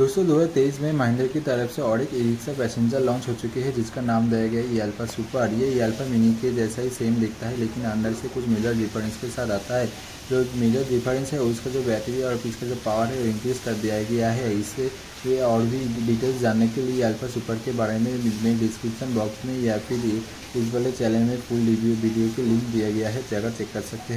दोस्तों, दो तेईस में महिंद्रा की तरफ़ से और एक ई रिक्शा पैसेंजर लॉन्च हो चुकी है, जिसका नाम दिया गया है एल्फा सुपर ये ई एल्फा मिनी के जैसा ही सेम दिखता है, लेकिन अंदर से कुछ मेजर डिफरेंस के साथ आता है। जो मेजर डिफरेंस है, उसका जो बैटरी और इसका जो पावर है, वो इंक्रीज़ कर दिया गया है। इससे ये और भी डिटेल्स जानने के लिए अल्फ़ा सुपर के बारे में मैं डिस्क्रिप्शन बॉक्स में या फिर इस वाले चैनल में फुल रिव्यू वीडियो के लिंक दिया गया है, जगह चेक कर सकते हैं।